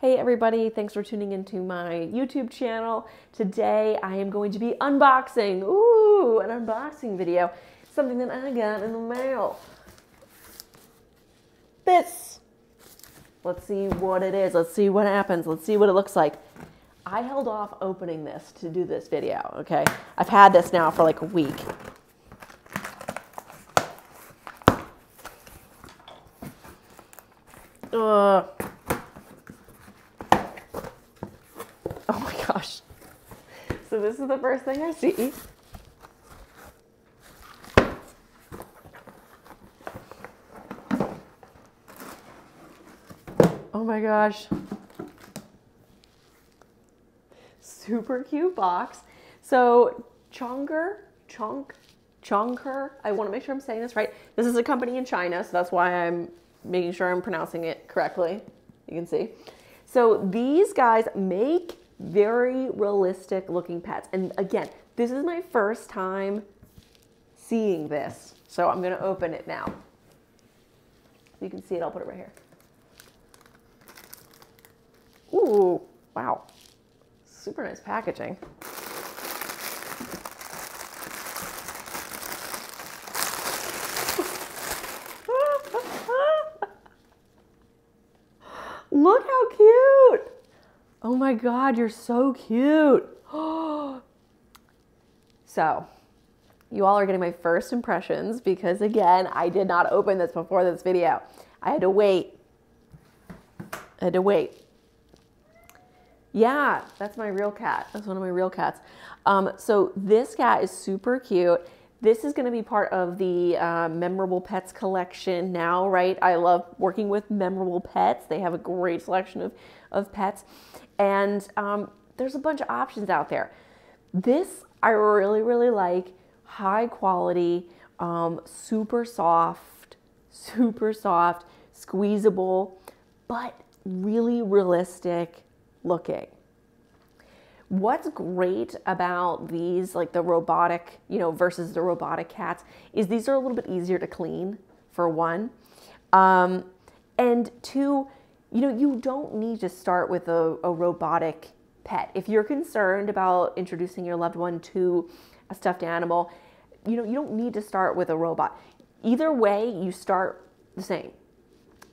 Hey everybody, thanks for tuning into my YouTube channel. Today I am going to be unboxing, ooh, an unboxing video, something that I got in the mail. This. Let's see what it is. Let's see what happens. Let's see what it looks like. I held off opening this to do this video, okay? I've had this now for like a week. Ugh. Oh my gosh. So this is the first thing I see. Oh my gosh. Super cute box. So Chonger, Chonk, Chongker, I want to make sure I'm saying this right. This is a company in China, so that's why I'm making sure I'm pronouncing it correctly. You can see. So these guys make very realistic looking pets. And again, this is my first time seeing this. So I'm to open it now. You can see it. I'll put it right here. Ooh, wow. Super nice packaging. Look how cute. Oh my God, you're so cute. so, you all are getting my first impressions because again, I did not open this before this video. I had to wait. I had to wait. Yeah, that's my real cat. That's one of my real cats. Um, so this cat is super cute. This is going to be part of the uh, Memorable Pets collection now, right? I love working with Memorable Pets. They have a great selection of, of pets. And um, there's a bunch of options out there. This I really, really like. High quality, um, super soft, super soft, squeezable, but really realistic looking. What's great about these, like the robotic, you know, versus the robotic cats, is these are a little bit easier to clean, for one. Um, and two, you know, you don't need to start with a, a robotic pet. If you're concerned about introducing your loved one to a stuffed animal, you know, you don't need to start with a robot. Either way, you start the same.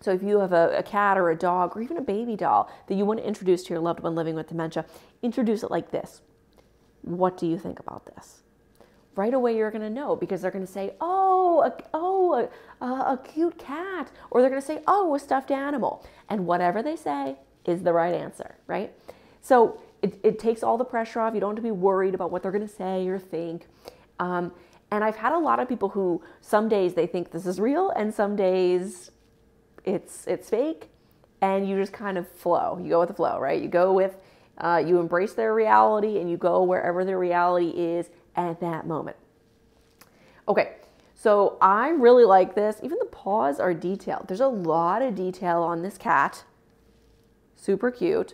So if you have a, a, cat or a dog or even a baby doll that you want to introduce to your loved one living with dementia, introduce it like this. What do you think about this? right away you're going to know because they're going to say, oh, a, oh, a, a cute cat, or they're going to say, oh, a stuffed animal. And whatever they say is the right answer, right? So it, it takes all the pressure off. You don't have to be worried about what they're going to say or think. Um, and I've had a lot of people who some days they think this is real, and some days it's it's fake, and you just kind of flow. You go with the flow, right? You go with, uh, you embrace their reality, and you go wherever their reality is, at that moment. Okay, so I really like this. Even the paws are detailed. There's a lot of detail on this cat. Super cute.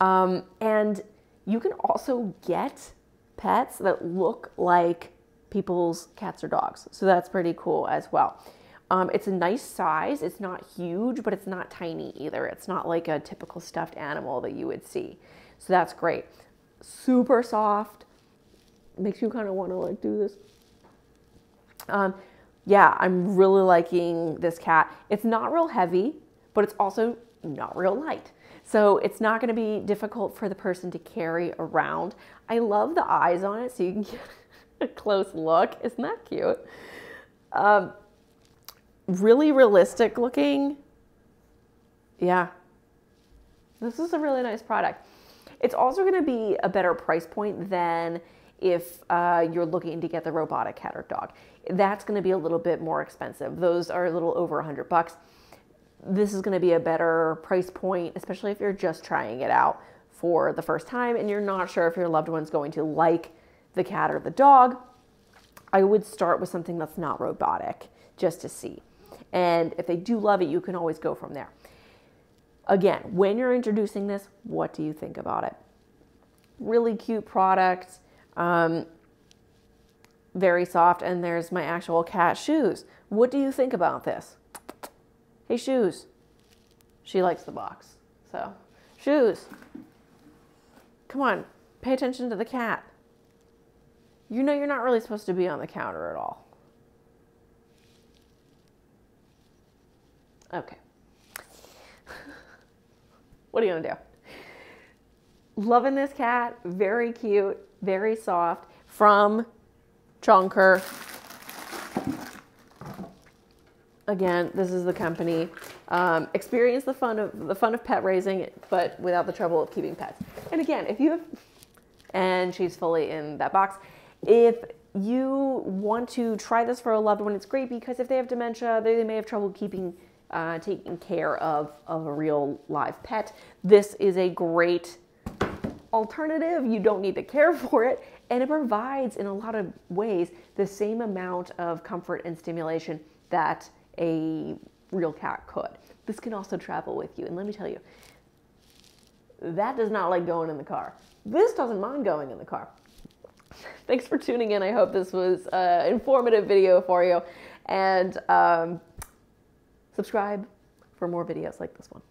Um, and you can also get pets that look like people's cats or dogs. So that's pretty cool as well. Um, it's a nice size. It's not huge, but it's not tiny either. It's not like a typical stuffed animal that you would see. So that's great. Super soft, makes you kind of want to like do this. Um, yeah, I'm really liking this cat. It's not real heavy, but it's also not real light. So it's not going to be difficult for the person to carry around. I love the eyes on it so you can get a close look. Isn't that cute? Um, really realistic looking. Yeah. This is a really nice product. It's also going to be a better price point than if uh, you're looking to get the robotic cat or dog. That's going to be a little bit more expensive. Those are a little over 100 bucks. This is going to be a better price point, especially if you're just trying it out for the first time and you're not sure if your loved one's going to like the cat or the dog. I would start with something that's not robotic just to see. And if they do love it, you can always go from there. Again, when you're introducing this, what do you think about it? Really cute product um, very soft, and there's my actual cat shoes. What do you think about this? Hey, shoes. She likes the box, so Shoes. Come on, pay attention to the cat. You know you're not really supposed to be on the counter at all. Okay. what are you gonna do? Loving this cat, very cute, very soft, from Chongker. Again, this is the company. Um, experience the fun of the fun of pet raising, but without the trouble of keeping pets. And again, if you have, and she's fully in that box. If you want to try this for a loved one, it's great because if they have dementia, they, they may have trouble keeping uh, taking care of, of a real live pet. This is a great alternative. You don't need to care for it. And it provides, in a lot of ways, the same amount of comfort and stimulation that a real cat could. This can also travel with you. And let me tell you, that does not like going in the car. This doesn't mind going in the car. Thanks for tuning in. I hope this was an informative video for you. And um, subscribe for more videos like this one.